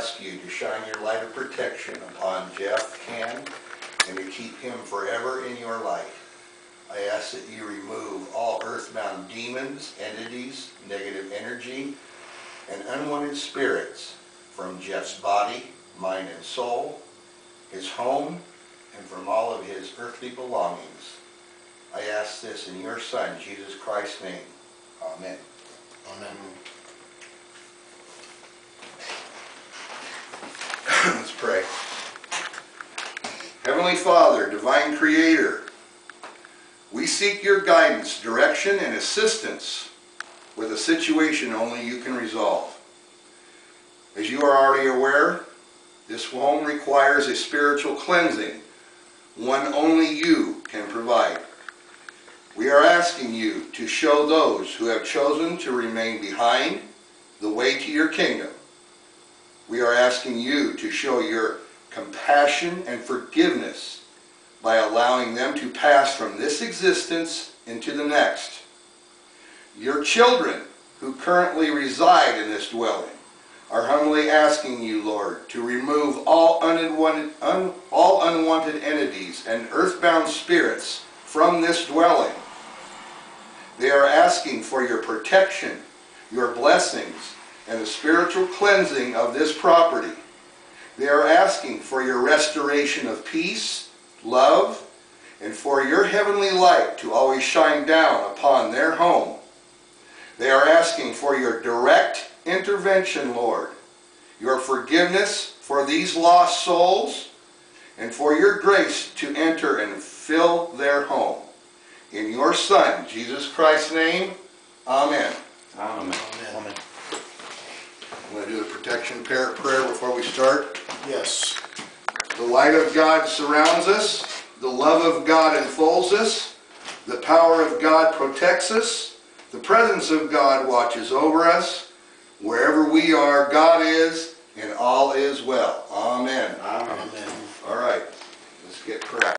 ask you to shine your light of protection upon Jeff Ken and to keep him forever in your light. I ask that you remove all earthbound demons, entities, negative energy, and unwanted spirits from Jeff's body, mind, and soul, his home, and from all of his earthly belongings. I ask this in your Son, Jesus Christ's name. Amen. Amen. Let's pray. Heavenly Father, Divine Creator, we seek your guidance, direction, and assistance with a situation only you can resolve. As you are already aware, this home requires a spiritual cleansing, one only you can provide. We are asking you to show those who have chosen to remain behind the way to your kingdom. We are asking you to show your compassion and forgiveness by allowing them to pass from this existence into the next. Your children who currently reside in this dwelling are humbly asking you, Lord, to remove all unwanted, un, all unwanted entities and earthbound spirits from this dwelling. They are asking for your protection, your blessings, and the spiritual cleansing of this property. They are asking for your restoration of peace, love, and for your heavenly light to always shine down upon their home. They are asking for your direct intervention, Lord, your forgiveness for these lost souls, and for your grace to enter and fill their home. In your Son, Jesus Christ's name, Amen. Amen. Amen. I'm going to do the protection prayer prayer before we start. Yes. The light of God surrounds us. The love of God enfolds us. The power of God protects us. The presence of God watches over us. Wherever we are, God is, and all is well. Amen. Amen. Amen. All right, let's get prayer.